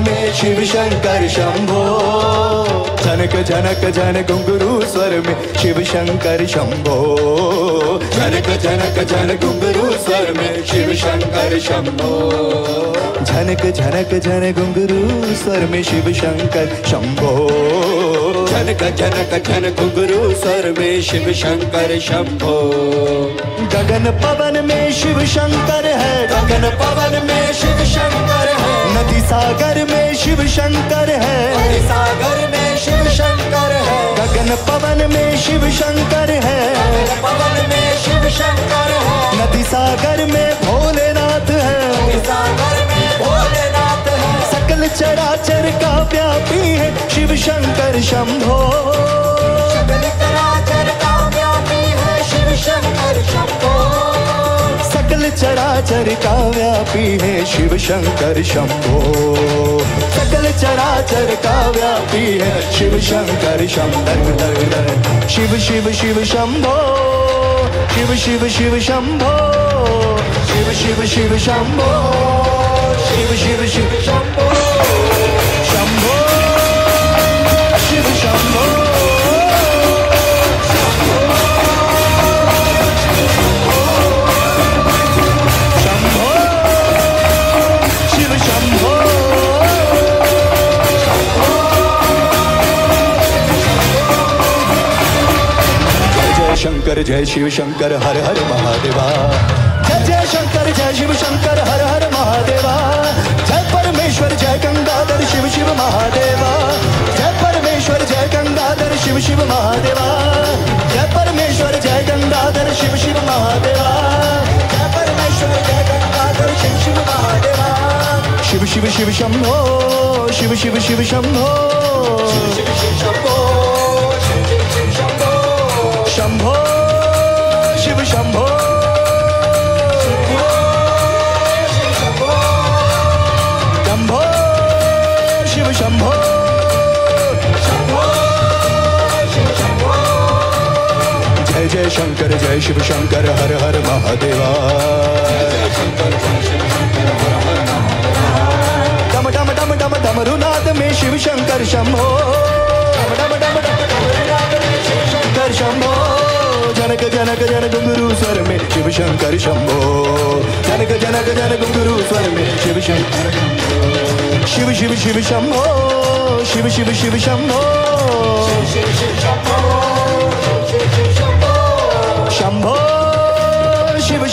में शिव शंकर शंभो। जनक जनक, जन घुंघरू स्वर में शिव शंकर शंभो। जनक जनक, जन घुंघरू स्वर में शिव शंकर शंभो। झनक झनक जन घुंघरू स्वर में शिव शंकर शंभो। जनक जनक, जन घुंघरू स्वर में शिव शंकर शंभो। गगन पवन में शिव शंकर है। गगन पवन में शिव शंकर है नदी सागर में शिव शंकर है। नदी सागर में शिव शंकर है। गगन पवन में शिव शंकर है। पवन में शिव शंकर है। नदी सागर में भोलेनाथ है। नदी सागर में भोलेनाथ है। सकल चराचर का व्यापी है शिव शंकर शंभो। सकल चराचर का व्यापी है शिव शंकर शंभो। सकल चराचर का व्यापी है शिव शंकर शंकर शिव शिव शिव शंभो। शिव शिव शिव शंभो। शिव शिव शिव शंभो। शिव शिव शिव शंभो। शंकर जय शिव शंकर हर हर महादेवा जय जय शंकर जय शिव शंकर हर हर महादेवा जय परमेश्वर जय गंगाधर शिव शिव महादेवा जय परमेश्वर जय गंगाधर शिव शिव महादेवा जय परमेश्वर जय गंगाधर शिव शिव महादेवा जय परमेश्वर जय गंगाधर शिव शिव महादेवा शिव शिव शिव शंभो शिव शिव शिव शंभो शिव शिव शिव शंभो शंभो शिव शंभो। शंभो, शिव शंभो। जय जय शंकर, जय शिव शंकर, हर हर महादेवा। डम डम डम डम डमरुनाद में शिव शंकर शंभो। डम डम जनक जनक जन घुंघरू स्वर में शिव शंकर शंभो जनक जनक जन घुंघरू स्वर में शिव शंकर शिव शिव शिव शंभो शिव शिव शिव शंभो शिव